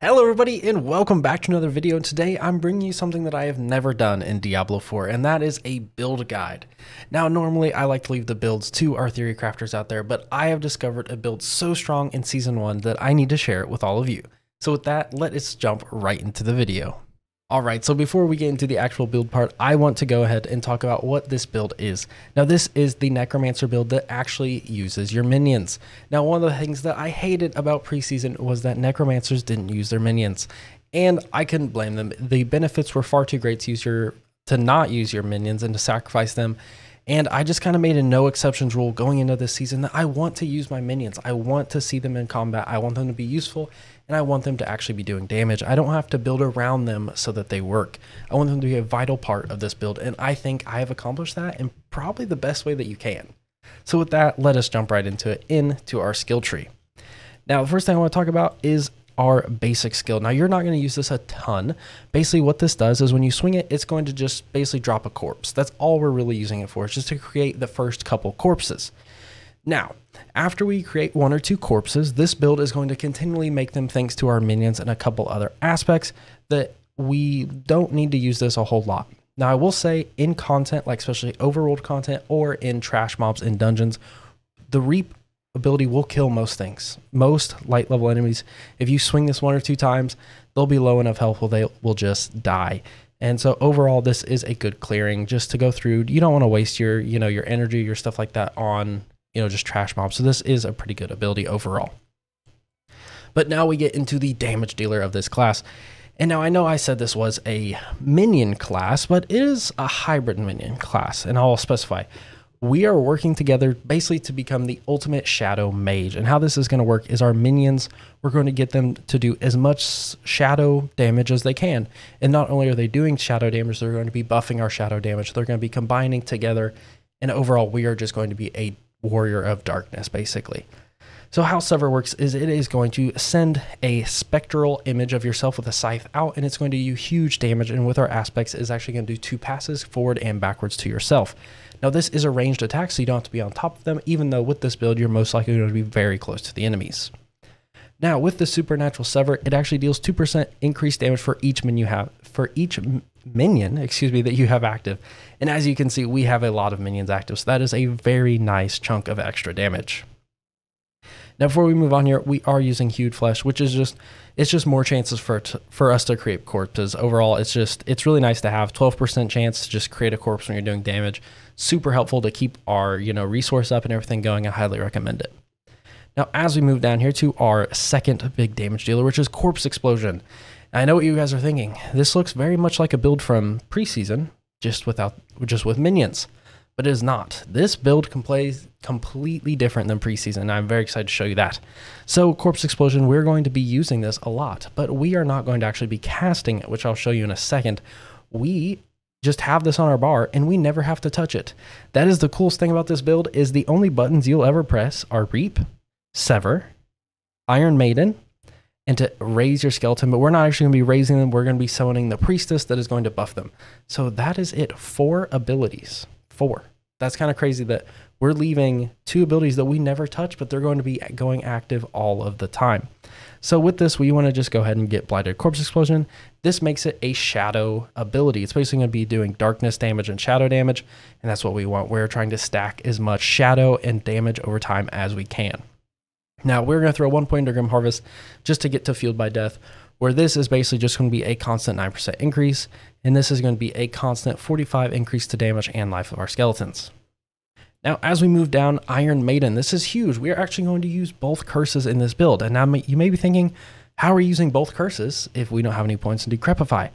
Hello everybody and welcome back to another video. Today I'm bringing you something that I have never done in Diablo 4 and that is a build guide. Now normally I like to leave the builds to our theory crafters out there but I have discovered a build so strong in season 1 that I need to share it with all of you. So with that let's jump right into the video. Alright, so before we get into the actual build part, I want to go ahead and talk about what this build is. Now this is the Necromancer build that actually uses your minions. Now one of the things that I hated about preseason was that Necromancers didn't use their minions. And I couldn't blame them. The benefits were far too great to use your to not use your minions and to sacrifice them. And I just kind of made a no exceptions rule going into this season that I want to use my minions. I want to see them in combat. I want them to be useful and I want them to actually be doing damage. I don't have to build around them so that they work. I want them to be a vital part of this build, and I think I have accomplished that in probably the best way that you can. So with that, let us jump right into it, into our skill tree. Now, the first thing I want to talk about is our basic skill. Now, you're not going to use this a ton. Basically, what this does is when you swing it, it's going to just basically drop a corpse. That's all we're really using it for. It's just to create the first couple corpses. Now, after we create one or two corpses, this build is going to continually make them thanks to our minions and a couple other aspects that we don't need to use this a whole lot. Now, I will say in content, like especially overworld content or in trash mobs in dungeons, the Reap ability will kill most things. Most light level enemies, if you swing this one or two times, they'll be low enough health where they will just die. And so overall, this is a good clearing just to go through. You don't want to waste your, you know, your energy, your stuff like that on you know, just trash mobs. So this is a pretty good ability overall. But now we get into the damage dealer of this class. And now I know I said this was a minion class, but it is a hybrid minion class. And I'll specify. We are working together basically to become the ultimate shadow mage. And how this is going to work is our minions, we're going to get them to do as much shadow damage as they can. And not only are they doing shadow damage, they're going to be buffing our shadow damage. They're going to be combining together. And overall, we are just going to be a warrior of darkness, basically. So how Sever works is it is going to send a spectral image of yourself with a scythe out, and it's going to do huge damage. And with our aspects, is actually going to do two passes forward and backwards to yourself. Now this is a ranged attack, so you don't have to be on top of them. Even though with this build, you're most likely going to be very close to the enemies. Now with the supernatural sever, it actually deals two percent increased damage for each minion you have for each minion, excuse me, that you have active. And as you can see, we have a lot of minions active, so that is a very nice chunk of extra damage. Now, before we move on here, we are using Hewed Flesh, which is just, it's just more chances for, for us to create corpses. Overall, it's just, it's really nice to have 12% chance to just create a corpse when you're doing damage. Super helpful to keep our, you know, resource up and everything going. I highly recommend it. Now, as we move down here to our second big damage dealer, which is Corpse Explosion. I know what you guys are thinking. This looks very much like a build from preseason, just without just with minions. But it is not. This build plays completely different than preseason. I'm very excited to show you that. So Corpse Explosion, we're going to be using this a lot, but we are not going to actually be casting it, which I'll show you in a second. We just have this on our bar and we never have to touch it. That is the coolest thing about this build is the only buttons you'll ever press are Reap, Sever, Iron Maiden, and to raise your skeleton, but we're not actually going to be raising them. We're going to be summoning the priestess that is going to buff them. So that is it. Four abilities. Four. That's kind of crazy that we're leaving two abilities that we never touch, but they're going to be going active all of the time. So with this, we want to just go ahead and get Blighted Corpse Explosion. This makes it a shadow ability. It's basically going to be doing darkness damage and shadow damage, and that's what we want. We're trying to stack as much shadow and damage over time as we can. Now we're going to throw one point into Grim Harvest just to get to Fueled by Death, where this is basically just going to be a constant 9% increase, and this is going to be a constant 45 increase to damage and life of our skeletons. Now, as we move down Iron Maiden, this is huge. We are actually going to use both curses in this build. And now you may be thinking, how are we using both curses if we don't have any points in Decrepify?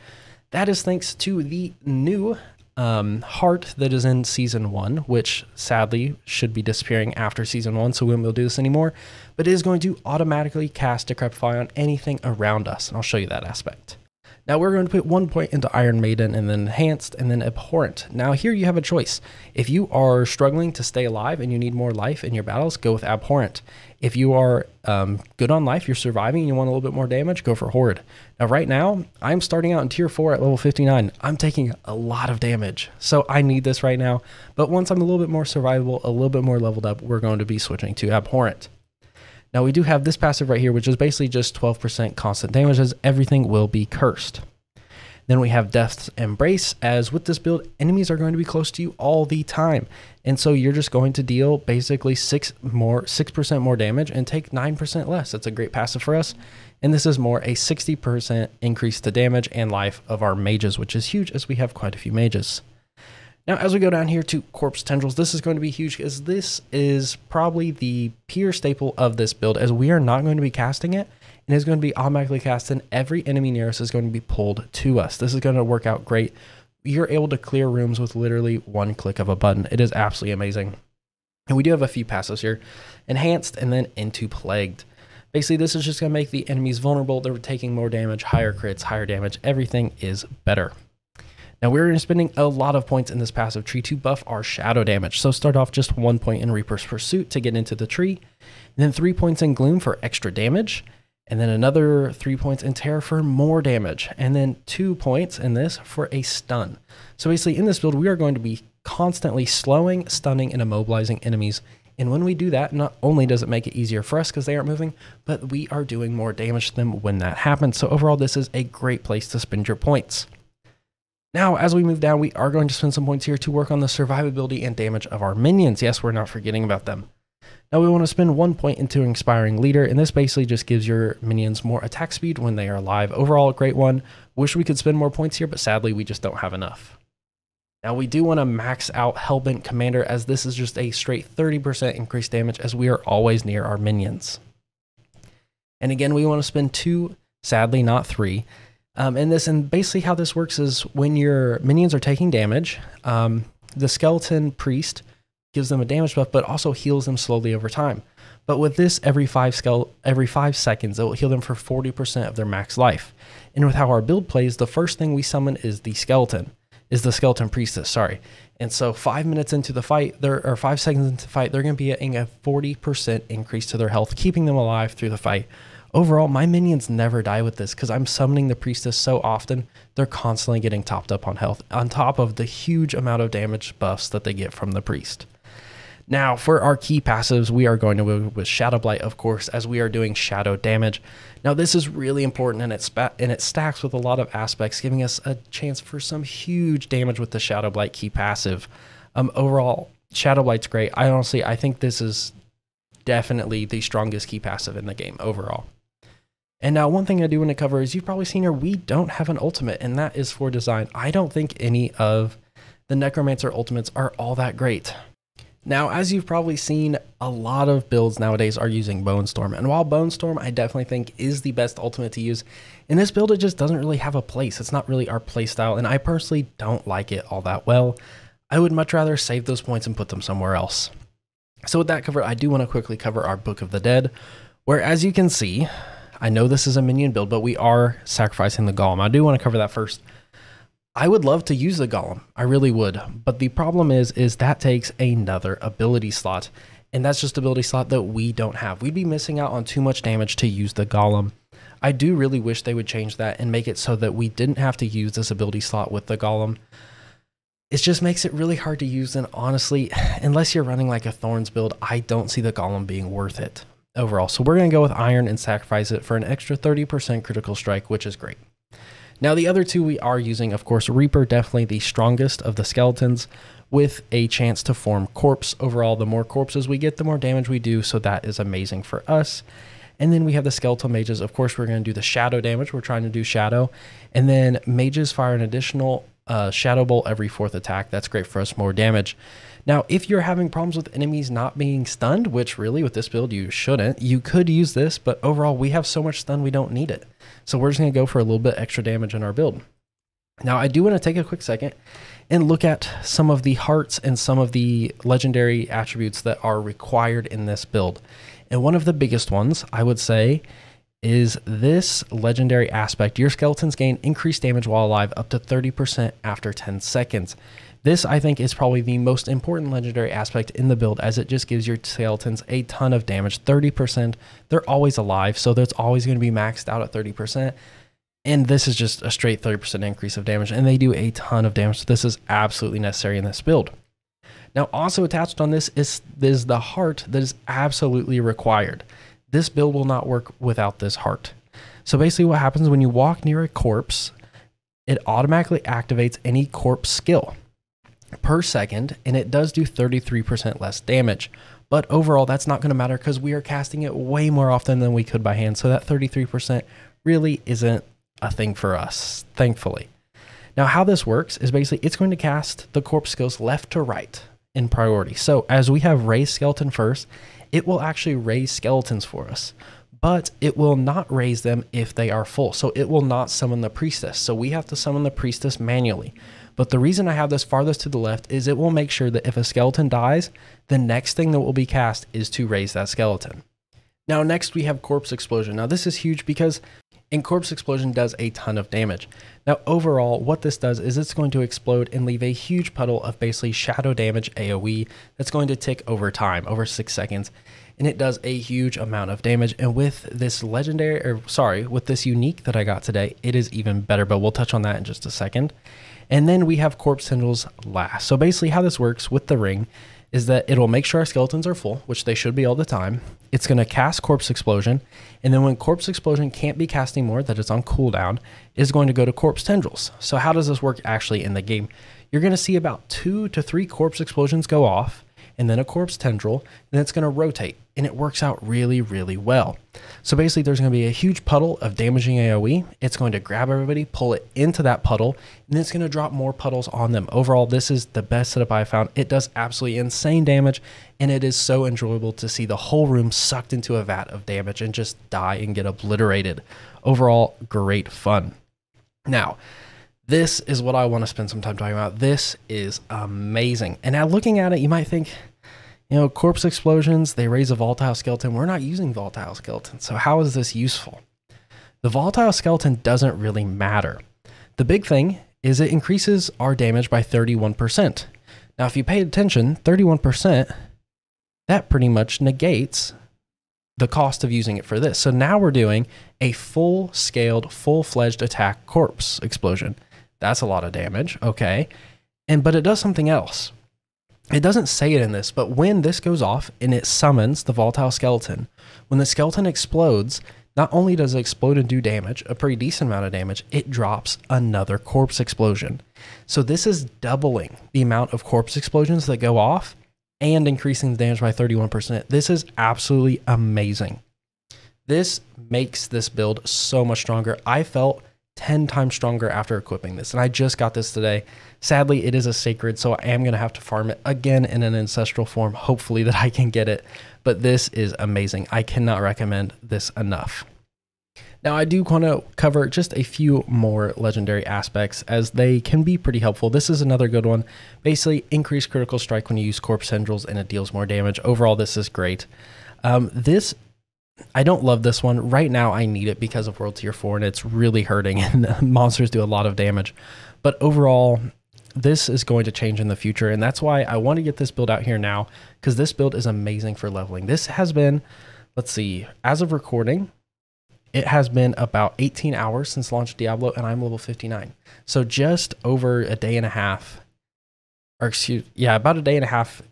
That is thanks to the new um, heart that is in season one, which sadly should be disappearing after season one, so we won't do this anymore. But it is going to automatically cast Decrepify on anything around us, and I'll show you that aspect. Now we're going to put one point into Iron Maiden and then Enhanced and then Abhorrent. Now here you have a choice. If you are struggling to stay alive and you need more life in your battles, go with Abhorrent. If you are um, good on life, you're surviving and you want a little bit more damage, go for Horrid. Now right now, I'm starting out in Tier 4 at level 59. I'm taking a lot of damage, so I need this right now. But once I'm a little bit more survivable, a little bit more leveled up, we're going to be switching to Abhorrent. Now we do have this passive right here, which is basically just 12% constant damage as everything will be cursed. Then we have Death's Embrace, as with this build, enemies are going to be close to you all the time. And so you're just going to deal basically six more, 6% more damage and take 9% less. That's a great passive for us. And this is more a 60% increase to damage and life of our mages, which is huge as we have quite a few mages. Now, as we go down here to Corpse Tendrils, this is going to be huge because this is probably the pure staple of this build as we are not going to be casting it and it's going to be automatically cast and every enemy near us is going to be pulled to us. This is going to work out great. You're able to clear rooms with literally one click of a button. It is absolutely amazing. And we do have a few passives here. Enhanced and then into Plagued. Basically, this is just going to make the enemies vulnerable. They're taking more damage, higher crits, higher damage. Everything is better. Now we're spending a lot of points in this passive tree to buff our shadow damage. So start off just one point in Reaper's Pursuit to get into the tree, then three points in Gloom for extra damage, and then another three points in Terror for more damage, and then two points in this for a stun. So basically in this build, we are going to be constantly slowing, stunning, and immobilizing enemies. And when we do that, not only does it make it easier for us because they aren't moving, but we are doing more damage to them when that happens. So overall, this is a great place to spend your points. Now, as we move down, we are going to spend some points here to work on the survivability and damage of our minions. Yes, we're not forgetting about them. Now we want to spend one point into Inspiring Leader, and this basically just gives your minions more attack speed when they are alive. Overall, a great one. Wish we could spend more points here, but sadly, we just don't have enough. Now we do want to max out Hellbent Commander, as this is just a straight 30% increased damage, as we are always near our minions. And again, we want to spend two, sadly not three, um, and this and basically how this works is when your minions are taking damage, um, the skeleton priest gives them a damage buff, but also heals them slowly over time. But with this, every five skele- every five seconds, it will heal them for 40% of their max life. And with how our build plays, the first thing we summon is the skeleton, is the skeleton priestess. Sorry. And so five minutes into the fight, there or five seconds into the fight, they're going to be getting a 40% increase to their health, keeping them alive through the fight. Overall, my minions never die with this because I'm summoning the priestess so often, they're constantly getting topped up on health, on top of the huge amount of damage buffs that they get from the priest. Now, for our key passives, we are going to go with Shadow Blight, of course, as we are doing shadow damage. Now, this is really important and it, and it stacks with a lot of aspects, giving us a chance for some huge damage with the Shadow Blight key passive. Um, overall, Shadow Blight's great. I honestly, I think this is definitely the strongest key passive in the game overall. And now one thing I do want to cover is you've probably seen her. we don't have an ultimate and that is for design. I don't think any of the Necromancer ultimates are all that great. Now, as you've probably seen, a lot of builds nowadays are using Bone Storm. And while Bone Storm, I definitely think is the best ultimate to use, in this build, it just doesn't really have a place. It's not really our playstyle, and I personally don't like it all that well. I would much rather save those points and put them somewhere else. So with that covered, I do want to quickly cover our Book of the Dead, where as you can see, I know this is a minion build, but we are sacrificing the golem. I do want to cover that first. I would love to use the golem. I really would. But the problem is, is that takes another ability slot. And that's just ability slot that we don't have. We'd be missing out on too much damage to use the golem. I do really wish they would change that and make it so that we didn't have to use this ability slot with the golem. It just makes it really hard to use. And honestly, unless you're running like a Thorns build, I don't see the golem being worth it overall. So we're going to go with iron and sacrifice it for an extra 30% critical strike, which is great. Now the other two we are using, of course, Reaper, definitely the strongest of the skeletons with a chance to form corpse. Overall, the more corpses we get, the more damage we do. So that is amazing for us. And then we have the skeletal mages. Of course, we're going to do the shadow damage. We're trying to do shadow. And then mages fire an additional uh, shadow bolt every fourth attack. That's great for us, more damage. Now, if you're having problems with enemies not being stunned, which really with this build you shouldn't, you could use this, but overall we have so much stun we don't need it. So we're just going to go for a little bit extra damage in our build. Now, I do want to take a quick second and look at some of the hearts and some of the legendary attributes that are required in this build. And one of the biggest ones, I would say, is this legendary aspect. Your skeletons gain increased damage while alive up to 30% after 10 seconds. This, I think, is probably the most important legendary aspect in the build as it just gives your skeletons a ton of damage. 30%, they're always alive, so that's always going to be maxed out at 30%. And this is just a straight 30% increase of damage, and they do a ton of damage. So this is absolutely necessary in this build. Now, also attached on this is, is the heart that is absolutely required. this build will not work without this heart. So basically what happens when you walk near a corpse, it automatically activates any corpse skill per second, and it does do 33% less damage. But overall, that's not going to matter because we are casting it way more often than we could by hand. So that 33% really isn't a thing for us, thankfully. Now, how this works is basically it's going to cast the corpse skills left to right in priority. So as we have raise skeleton first, it will actually raise skeletons for us, but it will not raise them if they are full. So it will not summon the priestess. So we have to summon the priestess manually. But the reason I have this farthest to the left is it will make sure that if a skeleton dies, the next thing that will be cast is to raise that skeleton. Now, next we have Corpse Explosion. Now, this is huge because in Corpse Explosion does a ton of damage. Now, overall, what this does is it's going to explode and leave a huge puddle of basically shadow damage AoE that's going to tick over time, over six seconds. And it does a huge amount of damage. And with this legendary, or sorry, with this unique that I got today, it is even better. But we'll touch on that in just a second. And then we have Corpse Tendrils last. So basically, how this works with the ring is that it'll make sure our skeletons are full, which they should be all the time. It's going to cast Corpse Explosion, and then when Corpse Explosion can't be cast anymore, that it's on cooldown, is going to go to Corpse Tendrils. So how does this work actually in the game? You're going to see about two to three Corpse Explosions go off, and then a corpse tendril, and it's going to rotate, and it works out really, really well. So basically, there's going to be a huge puddle of damaging AoE. It's going to grab everybody, pull it into that puddle, and it's going to drop more puddles on them. Overall, this is the best setup I found. It does absolutely insane damage, and it is so enjoyable to see the whole room sucked into a vat of damage and just die and get obliterated. Overall, great fun. Now, this is what I want to spend some time talking about. This is amazing. And now looking at it, you might think, you know, corpse explosions, they raise a volatile skeleton. We're not using volatile skeletons. So how is this useful? The volatile skeleton doesn't really matter. The big thing is it increases our damage by 31%. Now, if you pay attention, 31%, that pretty much negates the cost of using it for this. So now we're doing a full scaled, full fledged attack corpse explosion. That's a lot of damage. Okay. And but it does something else. It doesn't say it in this, but when this goes off and it summons the volatile skeleton, when the skeleton explodes, not only does it explode and do damage, a pretty decent amount of damage, it drops another corpse explosion. So this is doubling the amount of corpse explosions that go off and increasing the damage by 31%. This is absolutely amazing. This makes this build so much stronger. I felt 10 times stronger after equipping this. And I just got this today. Sadly, it is a sacred, so I am going to have to farm it again in an ancestral form. Hopefully, that I can get it. But this is amazing. I cannot recommend this enough. Now, I do want to cover just a few more legendary aspects as they can be pretty helpful. This is another good one. Basically, increase critical strike when you use corpse tendrils and it deals more damage. Overall, this is great. Um, this I don't love this one. Right now, I need it because of World Tier 4, and it's really hurting, and monsters do a lot of damage. But overall, this is going to change in the future, and that's why I want to get this build out here now, because this build is amazing for leveling. This has been, let's see, as of recording, it has been about 18 hours since launch Diablo, and I'm level 59. So just over a day and a half, or excuse, yeah, about a day and a half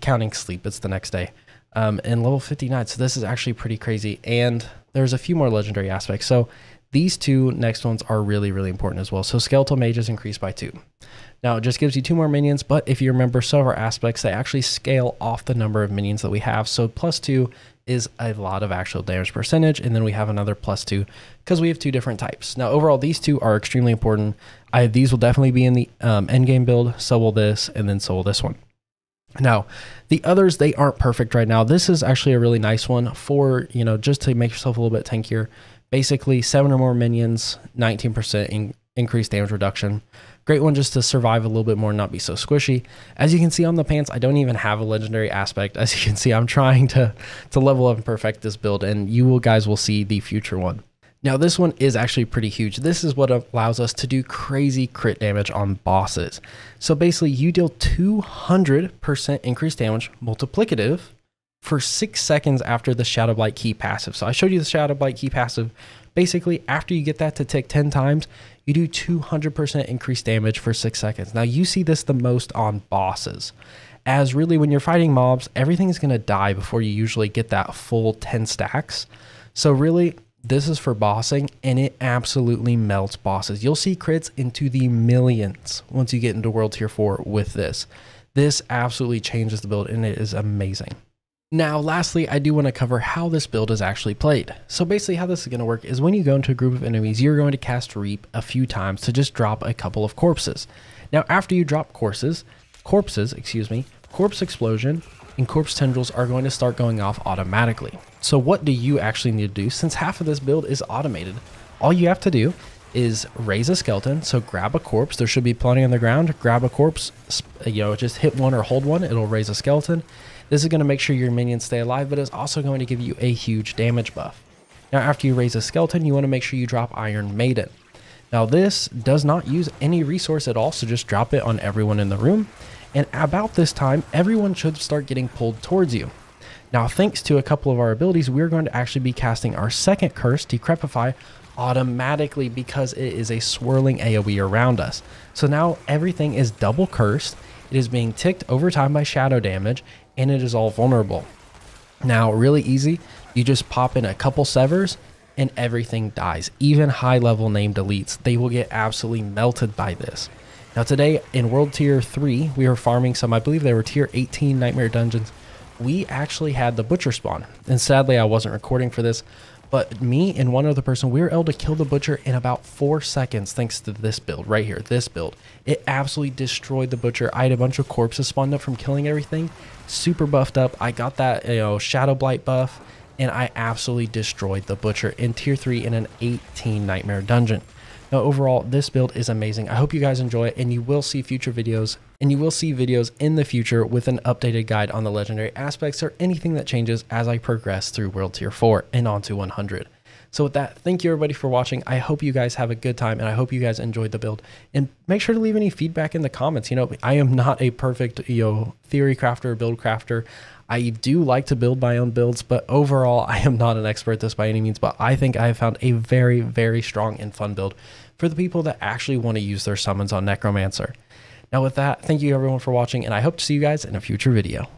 counting sleep. It's the next day um, and level 59. So this is actually pretty crazy. And there's a few more legendary aspects. So these two next ones are really, really important as well. So skeletal mages increased by two. Now it just gives you two more minions, but if you remember some of our aspects, they actually scale off the number of minions that we have. So plus two is a lot of actual damage percentage, and then we have another plus two because we have two different types. Now overall, these two are extremely important. I, these will definitely be in the um, end game build. So will this, and then so will this one. Now, the others, they aren't perfect right now. This is actually a really nice one for, you know, just to make yourself a little bit tankier. Basically, seven or more minions, 19% in increased damage reduction. Great one just to survive a little bit more and not be so squishy. As you can see on the pants, I don't even have a legendary aspect. As you can see, I'm trying to, to level up and perfect this build, and you will guys will see the future one. Now this one is actually pretty huge. This is what allows us to do crazy crit damage on bosses. So basically you deal 200% increased damage multiplicative for six seconds after the Shadow Blight key passive. So I showed you the Shadow Blight key passive. Basically after you get that to tick 10 times, you do 200% increased damage for six seconds. Now you see this the most on bosses as really when you're fighting mobs, everything is going to die before you usually get that full 10 stacks. So really, this is for bossing and it absolutely melts bosses. You'll see crits into the millions once you get into World Tier 4 with this. This absolutely changes the build and it is amazing. Now, lastly, I do want to cover how this build is actually played. So basically how this is going to work is when you go into a group of enemies, you're going to cast Reap a few times to just drop a couple of corpses. Now, after you drop corpses, corpses, excuse me, corpse explosion and corpse tendrils are going to start going off automatically. So what do you actually need to do since half of this build is automated? All you have to do is raise a skeleton. So grab a corpse. There should be plenty on the ground. Grab a corpse, you know, just hit one or hold one. It'll raise a skeleton. This is going to make sure your minions stay alive, but it's also going to give you a huge damage buff. Now, after you raise a skeleton, you want to make sure you drop Iron Maiden. Now, this does not use any resource at all, so just drop it on everyone in the room. And about this time, everyone should start getting pulled towards you. Now, thanks to a couple of our abilities, we're going to actually be casting our second curse, Decrepify, automatically because it is a swirling AoE around us. So now everything is double cursed. It is being ticked over time by shadow damage, and it is all vulnerable. Now, really easy, you just pop in a couple severs and everything dies. Even high level named elites, they will get absolutely melted by this. Now today in World Tier 3, we were farming some, I believe they were Tier 18 Nightmare Dungeons. We actually had the Butcher spawn. And sadly, I wasn't recording for this, but me and one other person, we were able to kill the Butcher in about four seconds thanks to this build right here, this build. It absolutely destroyed the Butcher. I had a bunch of corpses spawned up from killing everything super buffed up. I got that you know Shadow Blight buff, and I absolutely destroyed the Butcher in Tier 3 in an 18 Nightmare dungeon. Now overall, this build is amazing. I hope you guys enjoy it, and you will see future videos, and you will see videos in the future with an updated guide on the legendary aspects or anything that changes as I progress through World Tier 4 and on to 100. So with that, thank you everybody for watching. I hope you guys have a good time and I hope you guys enjoyed the build. And make sure to leave any feedback in the comments. You know, I am not a perfect, you know, theory crafter build crafter. I do like to build my own builds, but overall, I am not an expert at this by any means. But I think I have found a very, very strong and fun build for the people that actually want to use their summons on Necromancer. Now, with that, thank you everyone for watching, and I hope to see you guys in a future video.